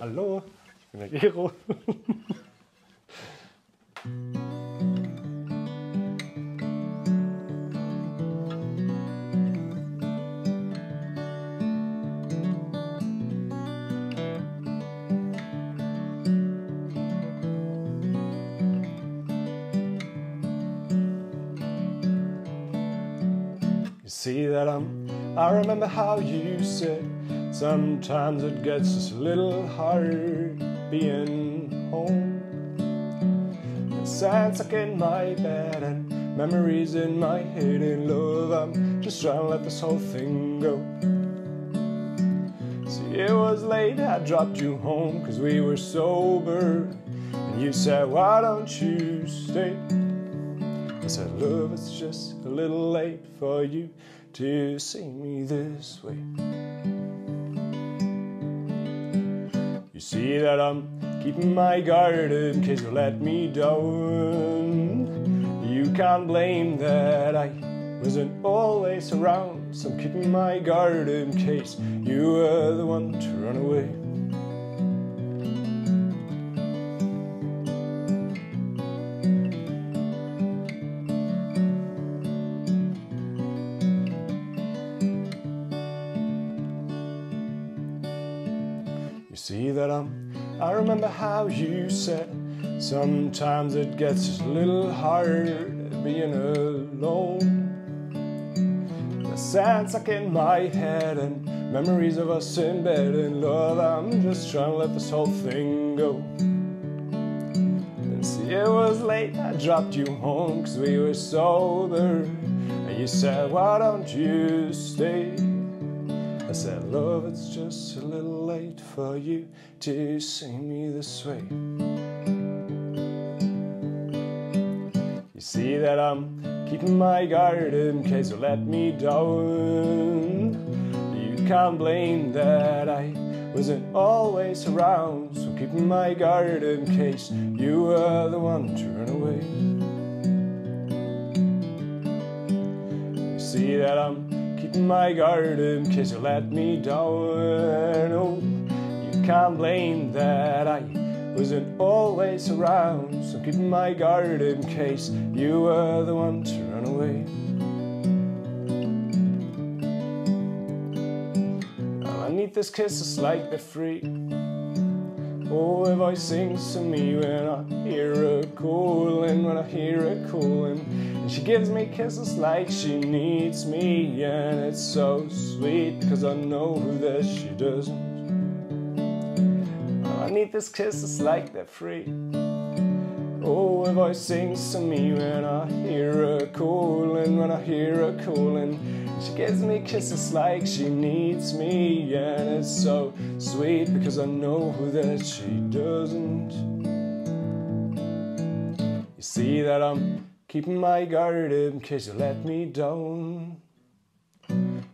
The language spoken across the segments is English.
Hallo, ich bin der Gero. You see that I'm, I remember how you said sometimes it gets a little hard being home. The sand stuck in my bed and memories in my head and love. I'm just trying to let this whole thing go. See, it was late, I dropped you home cause we were sober. And you said, Why don't you stay? I said, Love, it's just a little late for you to see me this way. You see that I'm keeping my guard in case you let me down. You can't blame that I wasn't always around, so I'm keeping my guard in case you were the one to run away. See that I'm, I remember how you said sometimes it gets a little hard being alone. The sand stuck in my head and memories of us in bed and love. I'm just trying to let this whole thing go. And see, it was late, I dropped you home cause we were sober. And you said, Why don't you stay? I said, Love, it's just a little late for you to see me this way. You see that I'm keeping my guard in case you let me down. You can't blame that I wasn't always around, so keeping my guard in case you were the one to run away. You see that I'm my guard in case you let me down. Oh, you can't blame that I wasn't always around, so keep my guard in case you were the one to run away. Underneath this kiss, like they're free. Oh, her voice sings to me when I hear her calling, when I hear her calling. And she gives me kisses like she needs me, and it's so sweet because I know that she doesn't. Underneath this kiss, it's like they're free. Oh, her voice sings to me when I hear her calling, when I hear her calling. She gives me kisses like she needs me, and it's so sweet because I know that she doesn't. You see that I'm keeping my guard up in case you let me down.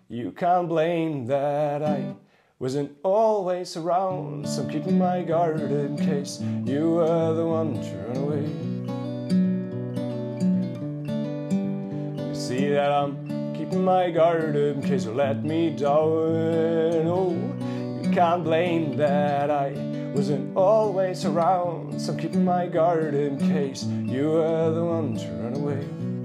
You can't blame that I wasn't always around, so I'm keeping my guard in case you were the one to run away. You see that I'm keeping my guard in case you let me down. Oh, you can't blame that I wasn't always around, so I'm keeping my guard in case you were the one to run away.